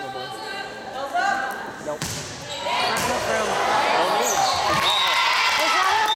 Probably. Nope.